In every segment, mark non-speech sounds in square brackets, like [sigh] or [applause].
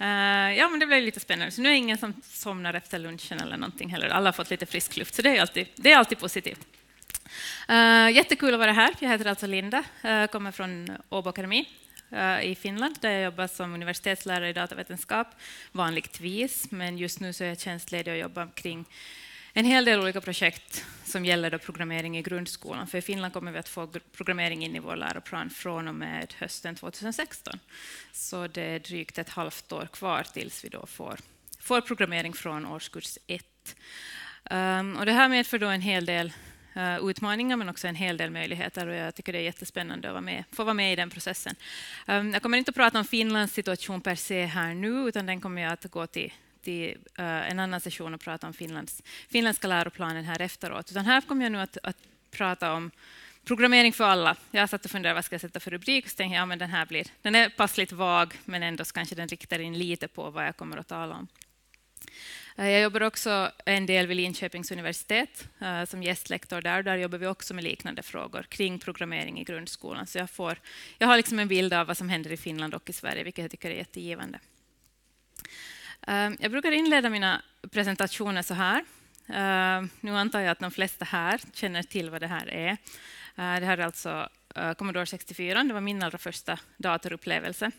Uh, ja, men det blev lite spännande. Så nu är det ingen som somnar efter lunchen eller någonting heller. Alla har fått lite frisk luft, så det är alltid, det är alltid positivt. Uh, jättekul att vara här. Jag heter alltså Linda, uh, kommer från Åbo Akademi uh, i Finland, där jag jobbar som universitetslärare i datavetenskap vanligtvis, men just nu så är jag tjänstledig och jobbar kring en hel del olika projekt som gäller då programmering i grundskolan. För i Finland kommer vi att få programmering in i vår läroplan från och med hösten 2016. Så det är drygt ett halvt år kvar tills vi då får, får programmering från årskurs 1. Um, ehm, och det här medför då en hel del uh, utmaningar men också en hel del möjligheter och jag tycker det är jättespännande att vara med, få vara med i den processen. Um, jag kommer inte att prata om Finlands situation per se här nu utan den kommer jag att gå till till uh, eh, en annan session och prata om Finlands, finländska läroplanen här efteråt. Utan här kommer jag nu att, att prata om programmering för alla. Jag satt och funderade vad ska jag sätta för rubrik och så tänkte jag ja, men den här blir, den är passligt vag men ändå kanske den riktar in lite på vad jag kommer att tala om. Eh, jag jobbar också en del vid Linköpings universitet eh, som gästlektor där. Där jobbar vi också med liknande frågor kring programmering i grundskolan. Så jag, får, jag har liksom en bild av vad som händer i Finland och i Sverige, vilket jag tycker är jättegivande. Ehm, jag brukar inleda mina presentationer så här. Ehm, nu antar jag att de flesta här känner till vad det här är. Ehm, det här är alltså eh, Commodore 64. Det var min allra första datorupplevelse.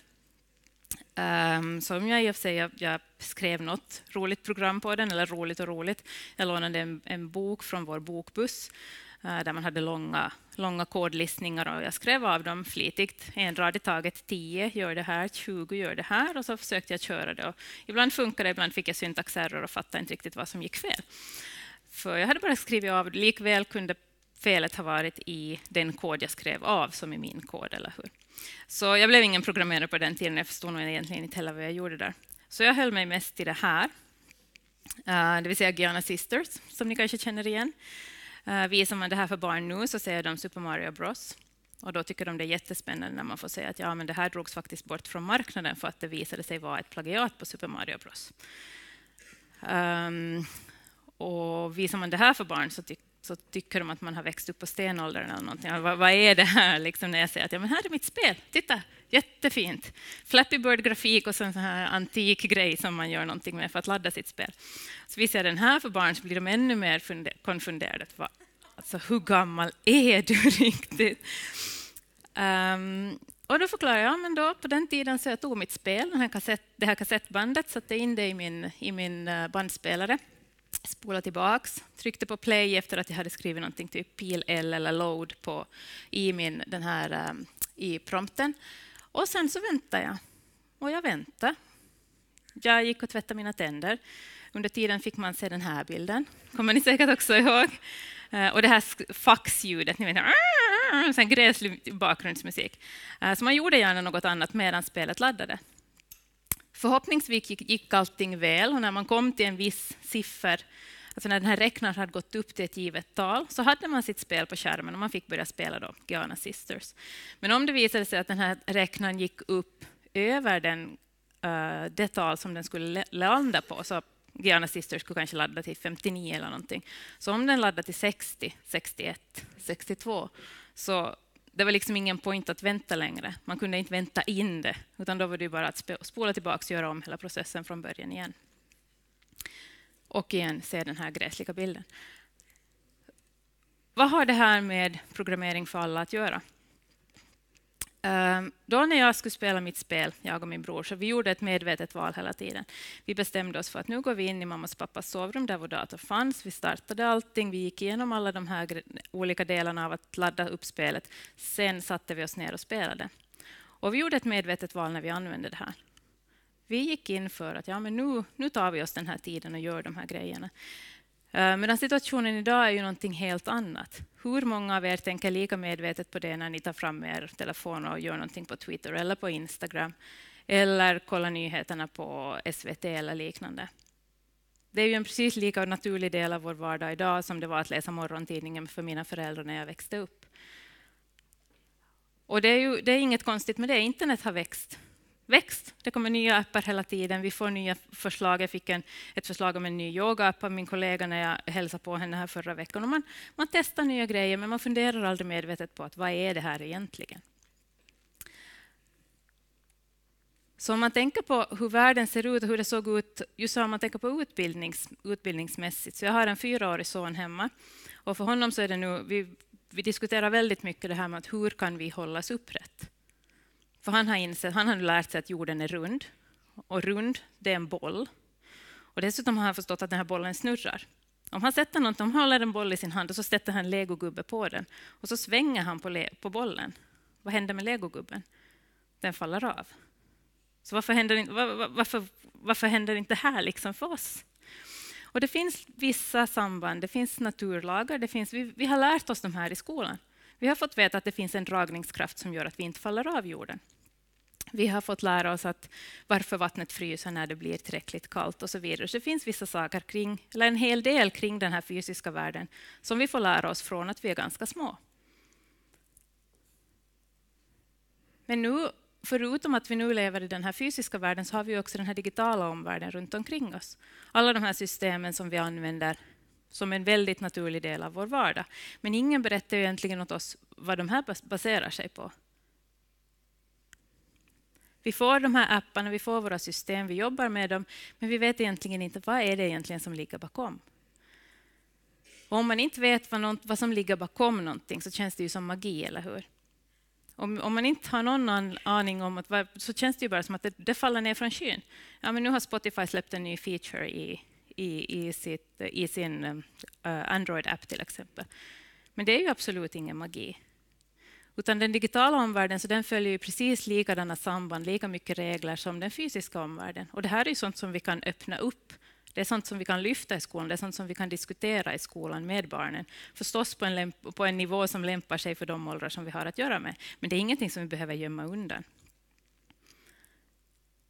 Som jag i och för sig, jag, jag, skrev något roligt program på den, eller roligt och roligt. Jag lånade en, en bok från vår bokbuss Eh, där man hade långa, långa kodlistningar och jag skrev av dem flitigt. En rad i taget, 10 gör det här, 20 gör det här och så försökte jag köra det. Och ibland funkade det, ibland fick jag syntaxerror och fattade inte riktigt vad som gick fel. För jag hade bara skrivit av. Likväl kunde felet ha varit i den kod jag skrev av som i min kod, eller hur? Så jag blev ingen programmerare på den tiden. Jag förstod nog egentligen inte heller vad jag gjorde där. Så jag höll mig mest till det här, eh, det vill säga Giana Sisters, som ni kanske känner igen. Eh, uh, visar man det här för barn nu så ser de Super Mario Bros. Och då tycker de det är jättespännande när man får säga att ja, men det här drogs faktiskt bort från marknaden för att det visade sig vara ett plagiat på Super Mario Bros. Um, och visar man det här för barn så tycker så tycker de att man har växt upp på stenåldern eller någonting. Vad, vad är det här? [laughs] Liksom när jag säger att ja, men här är mitt spel, titta, jättefint. Flappy Bird-grafik och så en sån här antik grej som man gör någonting med för att ladda sitt spel. Så visar jag den här för barn så blir de ännu mer konfunderade. Alltså, hur gammal är du [laughs] riktigt? Um, och då förklarar jag, men då på den tiden så jag tog mitt spel, den här kassett, det här kassettbandet, satte in det i min, i min eh, bandspelare spola tillbaks, tryckte på play efter att jag hade skrivit någonting, typ pil L eller load på, i, min, den här, um, i prompten. Och sen så väntade jag. Och jag väntade. Jag gick och tvättade mina tänder. Under tiden fick man se den här bilden. kommer ni säkert också ihåg. Uh, och det här faxljudet, ni vet, sen gräslig bakgrundsmusik. Uh, så man gjorde gärna något annat medan spelet laddade. Förhoppningsvis gick, gick allting väl och när man kom till en viss siffra, alltså när den här räknaren hade gått upp till ett givet tal, så hade man sitt spel på skärmen och man fick börja spela då, Giana Sisters. Men om det visade sig att den här räknaren gick upp över den, uh, det tal som den skulle landa på, så Giana Sisters skulle kanske ladda till 59 eller någonting. Så om den laddade till 60, 61, 62, så det var liksom ingen point att vänta längre. Man kunde inte vänta in det, utan då var det bara att spola tillbaka och göra om hela processen från början igen. Och igen se den här gräsliga bilden. Vad har det här med programmering för alla att göra? Ehm, då när jag skulle spela mitt spel, jag och min bror, så vi gjorde ett medvetet val hela tiden. Vi bestämde oss för att nu går vi in i mammas och pappas sovrum där vår dator fanns. Vi startade allting, vi gick igenom alla de här olika delarna av att ladda upp spelet. Sen satte vi oss ner och spelade. Och vi gjorde ett medvetet val när vi använde det här. Vi gick in för att ja, men nu, nu tar vi oss den här tiden och gör de här grejerna. Eh, medan situationen idag är ju någonting helt annat. Hur många av er tänker lika medvetet på det när ni tar fram er telefon och gör någonting på Twitter eller på Instagram eller kollar nyheterna på SVT eller liknande? Det är ju en precis lika naturlig del av vår vardag idag som det var att läsa morgontidningen för mina föräldrar när jag växte upp. Och det är, ju, det är inget konstigt med det. Internet har växt växt. Det kommer nya appar hela tiden. Vi får nya förslag. Jag fick en, ett förslag om en ny yogaapp av min kollega när jag hälsade på henne här förra veckan. Och man, man testar nya grejer, men man funderar aldrig medvetet på att vad är det här egentligen? Så om man tänker på hur världen ser ut och hur det såg ut, just om man tänker på utbildnings, utbildningsmässigt, så jag har en fyraårig son hemma och för honom så är det nu, vi, vi diskuterar väldigt mycket det här med att hur kan vi hållas upprätt? För han har insett, han har lärt sig att jorden är rund och rund, det är en boll. Och dessutom har han förstått att den här bollen snurrar. Om han sätter något, om han håller en boll i sin hand och så sätter han en legogubbe på den och så svänger han på, på bollen. Vad händer med legogubben? Den faller av. Så varför händer, var, varför, varför händer inte det här liksom för oss? Och det finns vissa samband, det finns naturlagar, det finns, vi, vi har lärt oss de här i skolan. Vi har fått veta att det finns en dragningskraft som gör att vi inte faller av jorden. Vi har fått lära oss att varför vattnet fryser när det blir tillräckligt kallt och så vidare. Så det finns vissa saker kring, eller en hel del kring den här fysiska världen som vi får lära oss från att vi är ganska små. Men nu, förutom att vi nu lever i den här fysiska världen så har vi också den här digitala omvärlden runt omkring oss. Alla de här systemen som vi använder som en väldigt naturlig del av vår vardag. Men ingen berättar egentligen åt oss vad de här baserar sig på. Vi får de här apparna, vi får våra system, vi jobbar med dem, men vi vet egentligen inte vad är det egentligen som ligger bakom. Och om man inte vet vad, något, vad som ligger bakom någonting så känns det ju som magi, eller hur? Om, om man inte har någon aning om att, så känns det ju bara som att det, det faller ner från skyn. Ja, men nu har Spotify släppt en ny feature i, i, i, sitt, i sin uh, Android-app till exempel. Men det är ju absolut ingen magi. Utan den digitala omvärlden så den följer ju precis likadana samband, lika mycket regler som den fysiska omvärlden. Och det här är ju sånt som vi kan öppna upp. Det är sånt som vi kan lyfta i skolan, det är sånt som vi kan diskutera i skolan med barnen. Förstås på en, på en nivå som lämpar sig för de åldrar som vi har att göra med. Men det är ingenting som vi behöver gömma undan.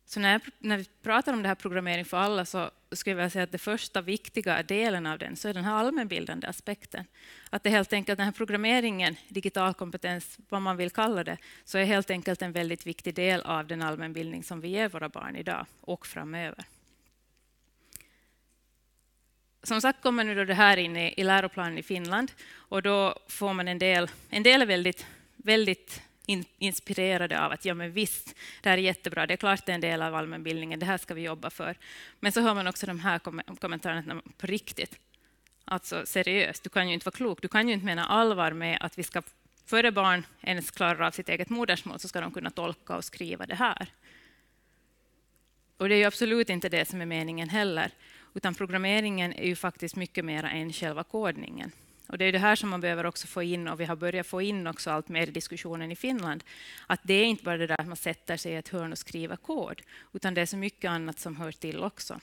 Så när, jag, när vi pratar om det här programmering för alla så skulle jag vilja säga att den första viktiga delen av den så är den här allmänbildande aspekten. Att det helt enkelt den här programmeringen, digital kompetens, vad man vill kalla det, så är helt enkelt en väldigt viktig del av den allmänbildning som vi ger våra barn idag och framöver. Som sagt kommer nu då det här in i, i läroplanen i Finland och då får man en del, en del är väldigt, väldigt in, inspirerade av att ja, men visst, det här är jättebra, det är klart det är en del av allmänbildningen, det här ska vi jobba för. Men så hör man också de här kom kommentarerna på riktigt. Alltså seriöst, du kan ju inte vara klok, du kan ju inte mena allvar med att vi ska före barn ens klarar av sitt eget modersmål så ska de kunna tolka och skriva det här. Och det är ju absolut inte det som är meningen heller, utan programmeringen är ju faktiskt mycket mer än själva kodningen. Och det är det här som man behöver också få in, och vi har börjat få in också allt mer i diskussionen i Finland, att det är inte bara det där att man sätter sig i ett hörn och skriver kod, utan det är så mycket annat som hör till också.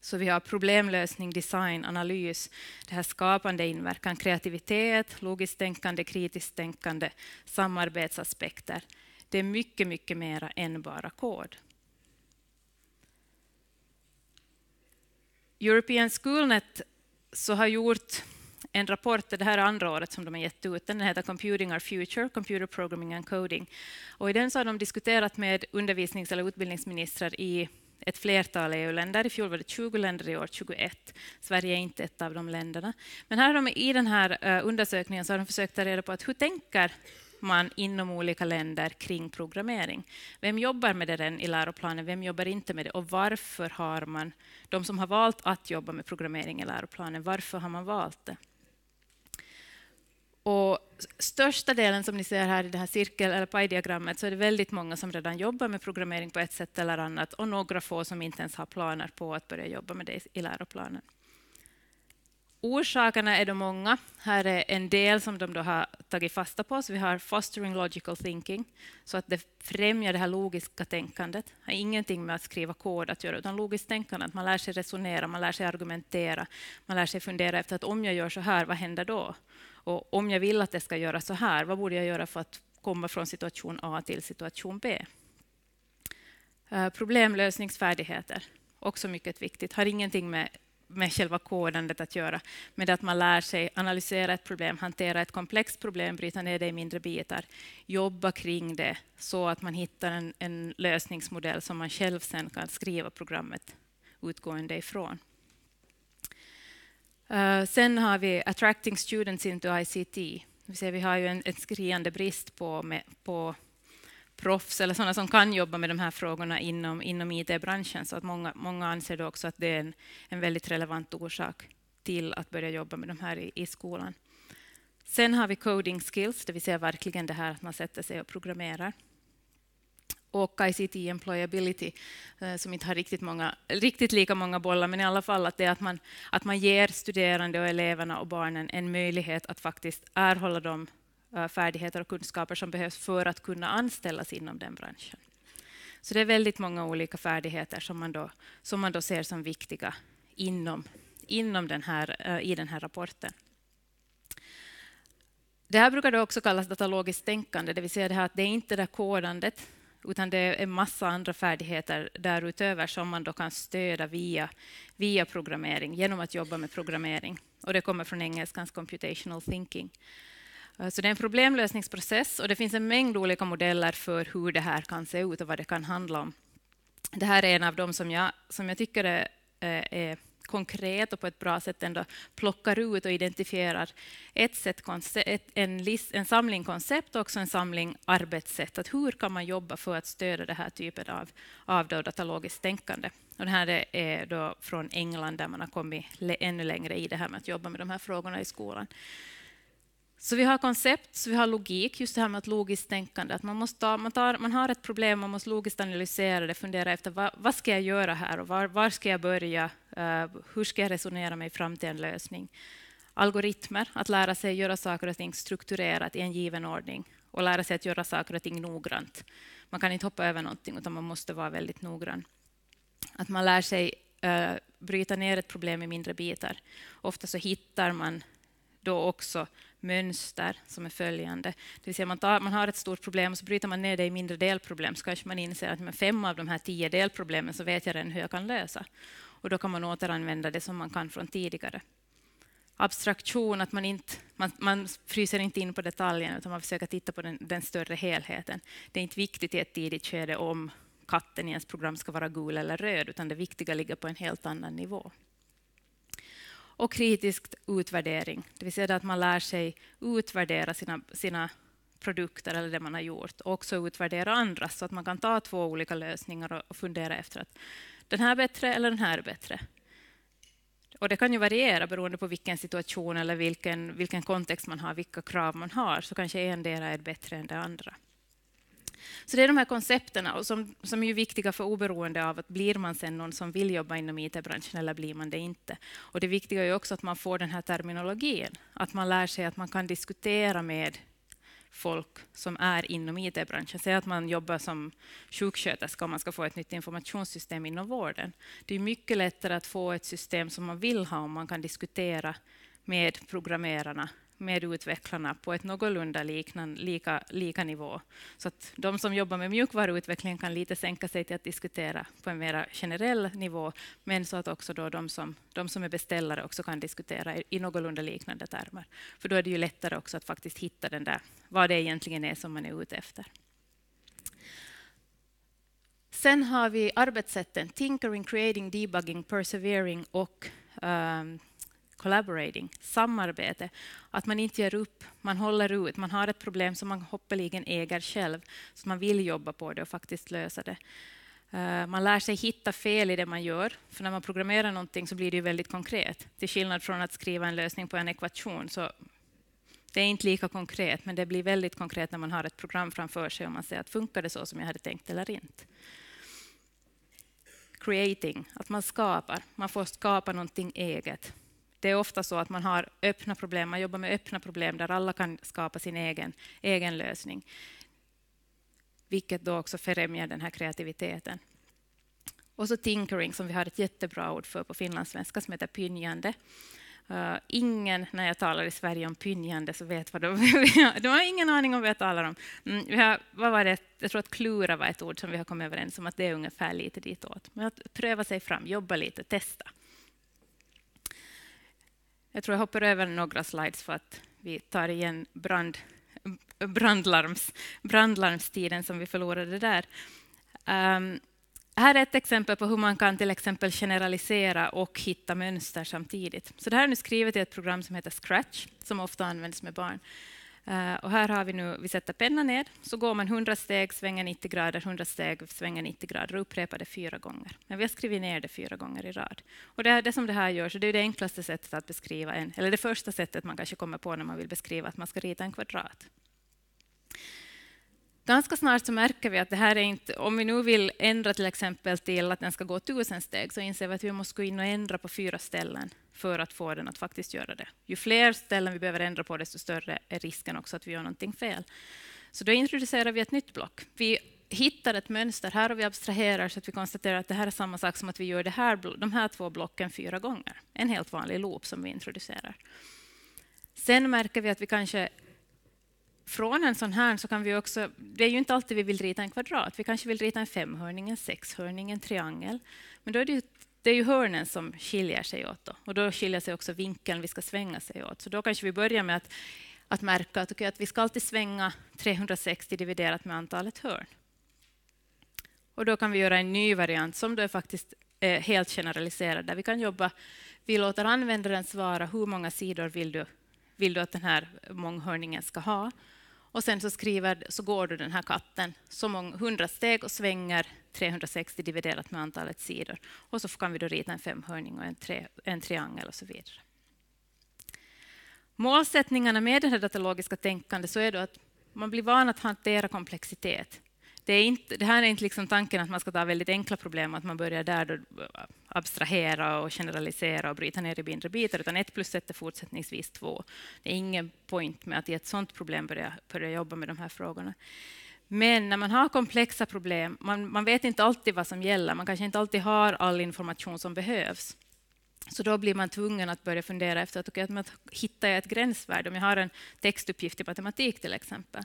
Så vi har problemlösning, design, analys, det här skapande inverkan, kreativitet, logiskt tänkande, kritiskt tänkande, samarbetsaspekter. Det är mycket, mycket mer än bara kod. European Schoolnet så har gjort en rapport, det här är andra året som de har gett ut, den heter Computing Our Future, Computer Programming and Coding. Och I den så har de diskuterat med undervisnings eller utbildningsministrar i ett flertal EU-länder. I fjol var det 20 länder, i år 21. Sverige är inte ett av de länderna. Men här de, i den här eh, undersökningen så har de försökt ta reda på att hur tänker man inom olika länder kring programmering. Vem jobbar med det den i läroplanen, vem jobbar inte med det och varför har man, de som har valt att jobba med programmering i läroplanen, varför har man valt det? Och största delen som ni ser här i det här cirkel eller pajdiagrammet så är det väldigt många som redan jobbar med programmering på ett sätt eller annat och några få som inte ens har planer på att börja jobba med det i läroplanen. Orsakerna är då många. Här är en del som de då har tagit fasta på. Så vi har fostering logical thinking, så att det främjar det här logiska tänkandet. Det har ingenting med att skriva kod att göra, utan logiskt tänkande. Att man lär sig resonera, man lär sig argumentera, man lär sig fundera efter att om jag gör så här, vad händer då? Och om jag vill att det ska göras så här, vad borde jag göra för att komma från situation A till situation B? Eh, problemlösningsfärdigheter, också mycket viktigt, har ingenting med med själva kodandet att göra, med att man lär sig analysera ett problem, hantera ett komplext problem, bryta ner det i mindre bitar, jobba kring det så att man hittar en, en lösningsmodell som man själv sen kan skriva programmet utgående ifrån. Uh, sen har vi attracting students into ICT. Vi, ser, vi har ju en, en skriande brist på, med, på proffs eller sådana som kan jobba med de här frågorna inom, inom IT-branschen. Så att många, många anser då också att det är en, en väldigt relevant orsak till att börja jobba med de här i, i skolan. Sen har vi coding skills, det vill säga verkligen det här att man sätter sig och programmerar. Och ICT employability, eh, som inte har riktigt, många, riktigt lika många bollar, men i alla fall att det är att man, att man ger studerande och eleverna och barnen en möjlighet att faktiskt erhålla de Eh, färdigheter och kunskaper som behövs för att kunna anställas inom den branschen. Så det är väldigt många olika färdigheter som man då, som man då ser som viktiga inom, inom den här, eh, i den här rapporten. Det här brukar då också kallas datalogiskt tänkande, det vill säga det här att det är inte det kodandet, utan det är en massa andra färdigheter därutöver som man då kan stödja via, via programmering, genom att jobba med programmering. Och det kommer från engelskans computational thinking. Eh, så det är en problemlösningsprocess och det finns en mängd olika modeller för hur det här kan se ut och vad det kan handla om. Det här är en av dem som jag, som jag tycker är, eh, är konkret och på ett bra sätt ändå plockar ut och identifierar ett sätt, en, list, en samling koncept och också en samling arbetssätt. Att hur kan man jobba för att stödja den här typen av, av då datalogiskt tänkande? Och det här är då från England där man har kommit ännu längre i det här med att jobba med de här frågorna i skolan. Så vi har koncept, så vi har logik, just det här med att logiskt tänkande. Att man, måste ta, man, tar, man har ett problem, man måste logiskt analysera det, fundera efter vad, vad ska jag göra här och var, var ska jag börja? Uh, hur ska jag resonera mig fram till en lösning? Algoritmer, att lära sig göra saker och ting strukturerat i en given ordning och lära sig att göra saker och ting noggrant. Man kan inte hoppa över någonting, utan man måste vara väldigt noggrann. Att man lär sig uh, bryta ner ett problem i mindre bitar. Ofta så hittar man då också mönster som är följande. Det vill säga man, tar, man har ett stort problem och så bryter man ner det i mindre delproblem. Så kanske man inser att med fem av de här tio delproblemen så vet jag redan hur jag kan lösa. Och då kan man återanvända det som man kan från tidigare. Abstraktion, att man, inte, man, man fryser inte in på detaljerna utan man försöker titta på den, den större helheten. Det är inte viktigt i ett tidigt skede om katten i ens program ska vara gul eller röd, utan det viktiga ligger på en helt annan nivå och kritisk utvärdering, det vill säga att man lär sig utvärdera sina, sina produkter eller det man har gjort och också utvärdera andra så att man kan ta två olika lösningar och, fundera efter att den här är bättre eller den här är bättre. Och det kan ju variera beroende på vilken situation eller vilken, vilken kontext man har, vilka krav man har, så kanske en del är bättre än det andra. Så det är de här koncepterna och som, som är viktiga för oberoende av att blir man sen någon som vill jobba inom IT-branschen eller blir man det inte. Och det viktiga är också att man får den här terminologin, att man lär sig att man kan diskutera med folk som är inom IT-branschen. Säg att man jobbar som sjuksköterska och man ska få ett nytt informationssystem inom vården. Det är mycket lättare att få ett system som man vill ha om man kan diskutera med programmerarna med utvecklarna på ett någorlunda liknande, lika, lika nivå. Så att de som jobbar med mjukvaruutveckling kan lite sänka sig till att diskutera på en mer generell nivå, men så att också då de, som, de som är beställare också kan diskutera i, i någorlunda liknande termer. För då är det ju lättare också att faktiskt hitta den där, vad det egentligen är som man är ute efter. Sen har vi arbetssätten, tinkering, creating, debugging, persevering och um, collaborating, samarbete, att man inte ger upp, man håller ut, man har ett problem som man hoppeligen äger själv, så man vill jobba på det och faktiskt lösa det. Eh, man lär sig hitta fel i det man gör, för när man programmerar någonting så blir det ju väldigt konkret, till skillnad från att skriva en lösning på en ekvation. Så det är inte lika konkret, men det blir väldigt konkret när man har ett program framför sig och man ser att funkar det så som jag hade tänkt eller inte. Creating, att man skapar, man får skapa någonting eget. Det är ofta så att man har öppna problem, man jobbar med öppna problem där alla kan skapa sin egen, egen lösning. Vilket då också främjar den här kreativiteten. Och så tinkering, som vi har ett jättebra ord för på finlandssvenska, som heter pynjande. Uh, ingen, när jag talar i Sverige om pynjande, så vet vad de... [laughs] de har ingen aning om vad jag talar om. Mm, vi har, vad var det? Jag tror att klura var ett ord som vi har kommit överens om, att det är ungefär lite ditåt. Men att pröva sig fram, jobba lite, testa. Jag tror jag hoppar över några slides för att vi tar igen brand, brandlarms, brandlarmstiden som vi förlorade där. Um, här är ett exempel på hur man kan till exempel generalisera och hitta mönster samtidigt. Så det här är nu skrivet i ett program som heter Scratch, som ofta används med barn. Uh, och här har vi nu, vi sätter pennan ner, så går man 100 steg, svänger 90 grader, 100 steg, svänger 90 grader och upprepar det fyra gånger. Men vi har skrivit ner det fyra gånger i rad. Och det är det som det här gör, så det är det enklaste sättet att beskriva en, eller det första sättet man kanske kommer på när man vill beskriva att man ska rita en kvadrat. Ganska snart så märker vi att det här är inte, om vi nu vill ändra till exempel till att den ska gå tusen steg, så inser vi att vi måste gå in och ändra på fyra ställen för att få den att faktiskt göra det. Ju fler ställen vi behöver ändra på, desto större är risken också att vi gör någonting fel. Så då introducerar vi ett nytt block. Vi hittar ett mönster här och vi abstraherar så att vi konstaterar att det här är samma sak som att vi gör det här, de här två blocken fyra gånger. En helt vanlig loop som vi introducerar. Sen märker vi att vi kanske från en sån här så kan vi också... Det är ju inte alltid vi vill rita en kvadrat. Vi kanske vill rita en femhörning, en sexhörning, en triangel. Men då är det ju, det är ju hörnen som skiljer sig åt. Då. Och då skiljer sig också vinkeln vi ska svänga sig åt. Så då kanske vi börjar med att, att märka att, okay, att vi ska alltid svänga 360 dividerat med antalet hörn. Och då kan vi göra en ny variant som då är faktiskt är helt generaliserad, där vi kan jobba... Vi låter användaren svara hur många sidor vill du, vill du att den här månghörningen ska ha. Och sen så, skriver, så går du den här katten så många, 100 steg och svänger 360 dividerat med antalet sidor. Och så kan vi då rita en femhörning och en, tre, en triangel och så vidare. Målsättningarna med det här datalogiska tänkandet så är då att man blir van att hantera komplexitet. Det, är inte, det här är inte liksom tanken att man ska ta väldigt enkla problem, att man börjar där då abstrahera och generalisera och bryta ner i mindre bitar, utan ett plus ett är fortsättningsvis två. Det är ingen point med att i ett sådant problem börja, börja jobba med de här frågorna. Men när man har komplexa problem, man, man vet inte alltid vad som gäller, man kanske inte alltid har all information som behövs. Så då blir man tvungen att börja fundera efter att, okay, att hittar jag ett gränsvärde. Om jag har en textuppgift i matematik till exempel.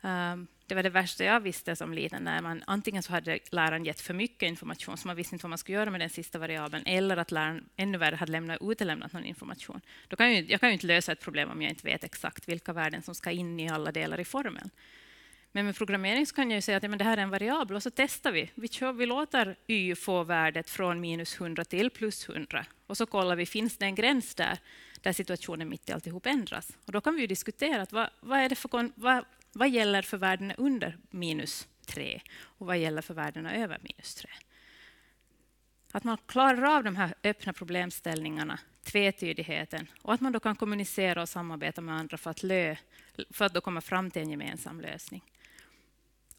Um, det var det värsta jag visste som liten. När man, antingen så hade läraren gett för mycket information, så man visste inte vad man skulle göra med den sista variabeln, eller att läraren ännu värre hade lämnat, utelämnat någon information. Då kan jag, jag kan ju inte lösa ett problem om jag inte vet exakt vilka värden som ska in i alla delar i formeln. Men med programmering så kan jag säga att ja, men det här är en variabel och så testar vi. Vi, kör, vi låter y få värdet från minus 100 till plus 100 och så kollar vi, finns det en gräns där, där situationen mitt i alltihop ändras? Och då kan vi diskutera att vad, vad, är det för, vad, vad gäller för värdena under minus 3 och vad gäller för värdena över minus 3? Att man klarar av de här öppna problemställningarna, tvetydigheten och att man då kan kommunicera och samarbeta med andra för att, lö, för att då komma fram till en gemensam lösning.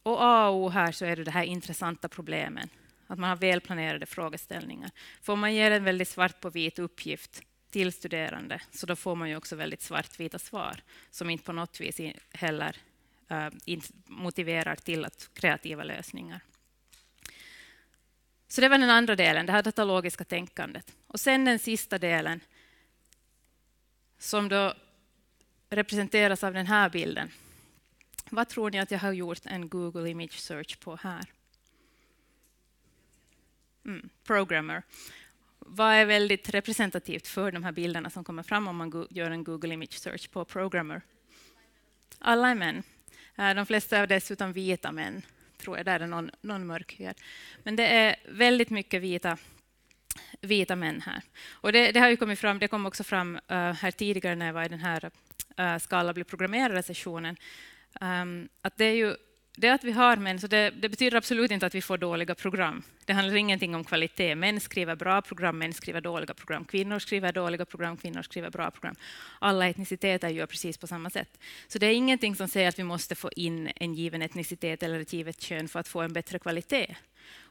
Och A och O här så är det de här intressanta problemen. Att man har välplanerade frågeställningar. För om man ger en väldigt svart på vit uppgift till studerande så då får man ju också väldigt svartvita svar som inte på något vis heller äh, motiverar till att kreativa lösningar. Så det var den andra delen, det här datalogiska tänkandet. Och sen den sista delen som då representeras av den här bilden. Vad tror ni att jag har gjort en Google Image Search på här? Mm, programmer. Vad är väldigt representativt för de här bilderna som kommer fram om man gör en Google Image Search på programmer? Alla är män. Eh, de flesta är dessutom vita män, tror jag. Där är någon, någon mörkhyad. Men det är väldigt mycket vita, vita män här. Och det, det har ju kommit fram, det kom också fram uh, här tidigare när jag var i den här uh, Skala blir programmerare-sessionen, um, att det är ju det att vi har män, så det, det, betyder absolut inte att vi får dåliga program. Det handlar ingenting om kvalitet. Män skriver bra program, män skriver dåliga program. Kvinnor skriver dåliga program, kvinnor skriver bra program. Alla etniciteter gör precis på samma sätt. Så det är ingenting som säger att vi måste få in en given etnicitet eller ett givet kön för att få en bättre kvalitet.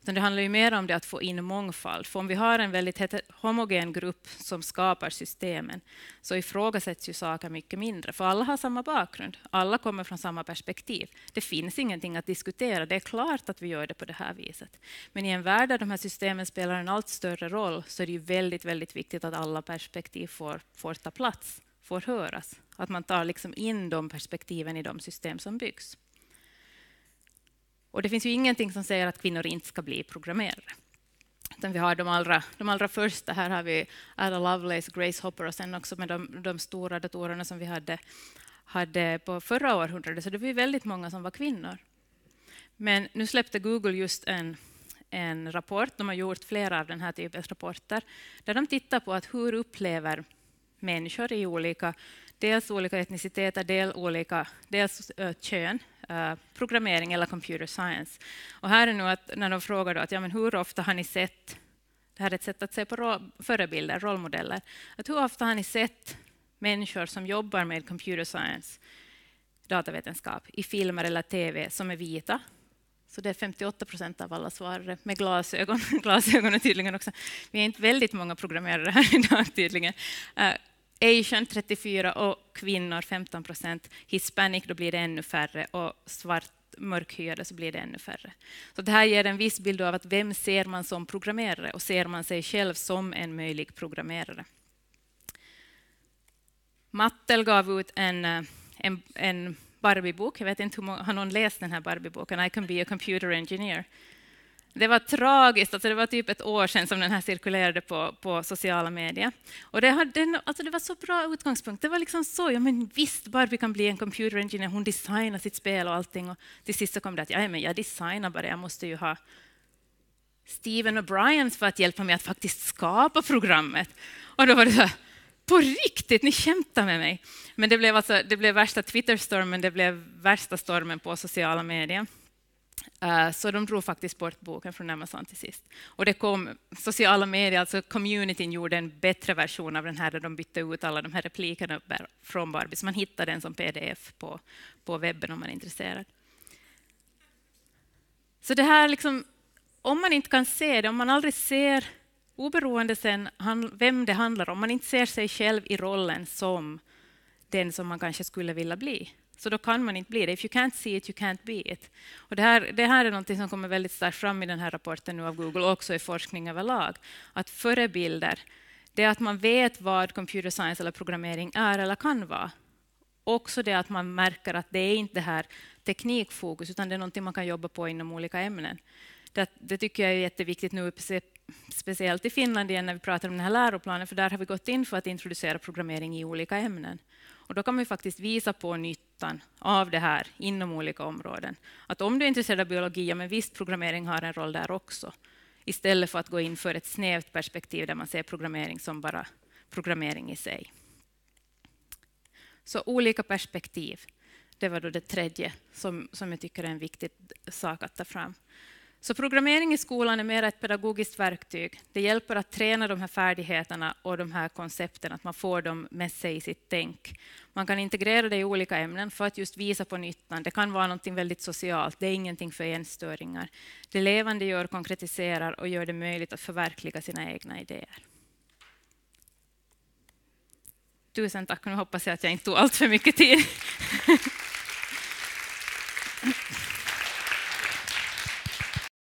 Utan det handlar ju mer om det att få in mångfald. För om vi har en väldigt homogen grupp som skapar systemen så ifrågasätts ju saker mycket mindre. För alla har samma bakgrund. Alla kommer från samma perspektiv. Det finns ingenting att diskutera. Det är klart att vi gör det på det här viset. Men i en värld där de här systemen spelar en allt större roll så är det ju väldigt, väldigt viktigt att alla perspektiv får, får ta plats, får höras. Att man tar liksom in de perspektiven i de system som byggs. Och det finns ju ingenting som säger att kvinnor inte ska bli programmerare. Utan vi har de allra, de allra första. Här har vi Ada Lovelace, Grace Hopper och sen också med de, de stora datorerna som vi hade, hade på förra århundradet. Så det var väldigt många som var kvinnor. Men nu släppte Google just en, en rapport. De har gjort flera av den här typens rapporter där de tittar på att hur upplever människor i olika dels olika etniciteter, dels, olika, dels eh, kön, uh, programmering eller computer science. Och här är nu att när de frågar då att ja, men hur ofta har ni sett, det här är ett sätt att se på ro, förebilder, rollmodeller, att hur ofta har ni sett människor som jobbar med computer science, datavetenskap, i filmer eller tv som är vita, så det är 58 procent av alla svarare med glasögon. [laughs] Glasögon tydligen också. Vi är inte väldigt många programmerare här [laughs] idag tydligen. Uh, Asian 34 och kvinnor 15 procent. Hispanic då blir det ännu färre och svart mörkhyade så blir det ännu färre. Så det här ger en viss bild av att vem ser man som programmerare och ser man sig själv som en möjlig programmerare. Mattel gav ut en, eh, en, en Barbie-bok. Jag vet inte hur många, har någon läst den här Barbie-boken? I can be a computer engineer. Det var tragiskt, alltså det var typ ett år sedan som den här cirkulerade på, på sociala medier. Och det, hade, alltså det var så bra utgångspunkt. Det var liksom så, ja men visst, Barbie kan bli en computer engineer, hon designar sitt spel och allting. Och till sist så kom det att ja, men jag designar bara, jag måste ju ha Steven och Brian för att hjälpa mig att faktiskt skapa programmet. Och då var det så här, på riktigt, ni skämtar med mig. Men det blev, alltså, det blev värsta Twitterstormen, det blev värsta stormen på sociala medier. Uh, så de drog faktiskt bort boken från Amazon till sist. Och det kom sociala medier, alltså communityn gjorde en bättre version av den här där de bytte ut alla de här replikerna från Barbie, så man hittar den som pdf på, på webben om man är intresserad. Så det här, liksom, om man inte kan se det, om man aldrig ser oberoende sen vem det handlar om, man inte ser sig själv i rollen som den som man kanske skulle vilja bli, så då kan man inte bli det. If you can't see it, you can't be it. Och det, här, det här är något som kommer väldigt starkt fram i den här rapporten nu av Google, och också i forskning överlag. Att förebilder, det är att man vet vad computer science eller programmering är eller kan vara. Också det att man märker att det är inte det här teknikfokus, utan det är någonting man kan jobba på inom olika ämnen. Det, det tycker jag är jätteviktigt nu, speciellt i Finland igen när vi pratar om den här läroplanen, för där har vi gått in för att introducera programmering i olika ämnen. Och då kan man faktiskt visa på nyttan av det här inom olika områden. Att om du är intresserad av biologi, ja men visst, programmering har en roll där också. Istället för att gå in för ett snävt perspektiv där man ser programmering som bara programmering i sig. Så olika perspektiv, det var då det tredje som, som jag tycker är en viktig sak att ta fram. Så programmering i skolan är mer ett pedagogiskt verktyg. Det hjälper att träna de här färdigheterna och de här koncepten, att man får dem med sig i sitt tänk. Man kan integrera det i olika ämnen för att just visa på nyttan. Det kan vara något väldigt socialt, det är ingenting för enstöringar. Det levande gör, konkretiserar och gör det möjligt att förverkliga sina egna idéer. Tusen tack, nu hoppas jag att jag inte tog allt för mycket tid. [laughs]